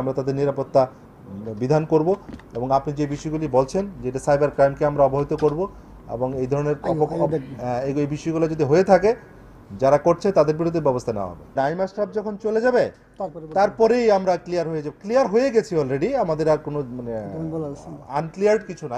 আমরা তাদের নিরাপত্তা বিধান করব এবং আপনি যে বিষয়গুলি বলছেন যেটা সাইবার ক্রাইমকে আমরা অবহিত করব এবং এই ধরনের হ্যাঁ, এই বিষয়গুলো যদি হয়ে থাকে যারা করছে তাদের বিরুদ্ধে ব্যবস্থা নেওয়া হবে। নাইম স্টাফ যখন চলে যাবে তারপরেই আমরা ক্লিয়ার হয়ে যাব। ক্লিয়ার হয়ে গেছি অলরেডি আমাদের আর কোনো মানে আনক্লিয়ার কিছু নাই।